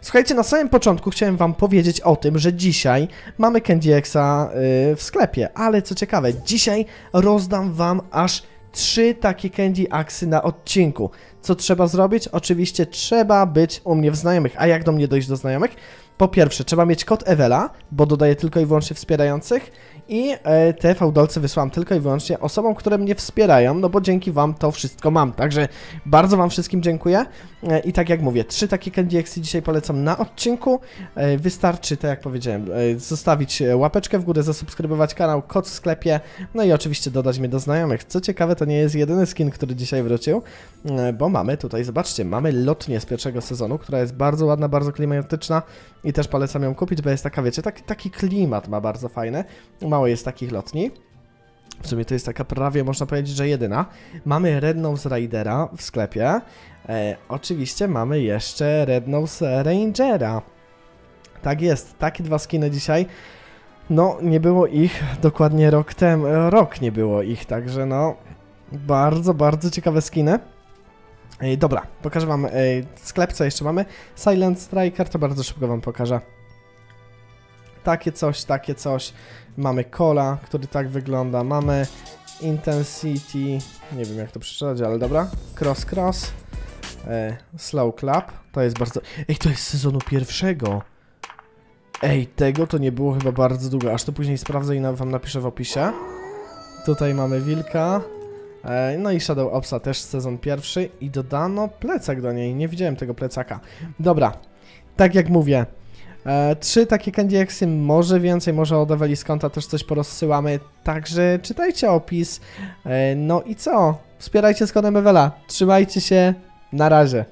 Słuchajcie, na samym początku chciałem wam powiedzieć o tym, że dzisiaj mamy Candy Exa yy, w sklepie, ale co ciekawe, dzisiaj rozdam wam aż trzy takie Candy Axy na odcinku. Co trzeba zrobić? Oczywiście trzeba być u mnie w znajomych. A jak do mnie dojść do znajomych? Po pierwsze, trzeba mieć kod Ewela, bo dodaję tylko i wyłącznie wspierających i e, te fałdolce wysłałam tylko i wyłącznie osobom, które mnie wspierają, no bo dzięki wam to wszystko mam. Także bardzo wam wszystkim dziękuję. E, I tak jak mówię, trzy takie Candy dzisiaj polecam na odcinku. E, wystarczy, tak jak powiedziałem, e, zostawić e, łapeczkę w górę, zasubskrybować kanał, kod w sklepie, no i oczywiście dodać mnie do znajomych. Co ciekawe, to nie jest jedyny skin, który dzisiaj wrócił, e, bo mamy tutaj, zobaczcie, mamy lotnię z pierwszego sezonu, która jest bardzo ładna, bardzo klimatyczna i też polecam ją kupić, bo jest taka, wiecie, taki, taki klimat ma bardzo fajny. Mało jest takich lotni. W sumie to jest taka prawie, można powiedzieć, że jedyna. Mamy Red Nose Ridera w sklepie. E, oczywiście mamy jeszcze Red Nose Rangera. Tak jest, takie dwa skiny dzisiaj. No, nie było ich dokładnie rok temu, rok nie było ich, także no, bardzo, bardzo ciekawe skiny. Ej, dobra, pokażę wam ej, sklep, co jeszcze mamy. Silent Striker, to bardzo szybko wam pokażę. Takie coś, takie coś. Mamy Cola, który tak wygląda. Mamy Intensity, nie wiem jak to przeczytać, ale dobra. Cross Cross. E, slow Clap, to jest bardzo... Ej, to jest sezonu pierwszego. Ej, tego to nie było chyba bardzo długo, aż to później sprawdzę i wam napiszę w opisie. Tutaj mamy Wilka. E, no i Shadow Opsa też sezon pierwszy i dodano plecak do niej, nie widziałem tego plecaka. Dobra, tak jak mówię, e, trzy takie Candy może więcej, może od konta też coś porozsyłamy, także czytajcie opis. E, no i co? Wspierajcie z kodem Ewela, trzymajcie się, na razie.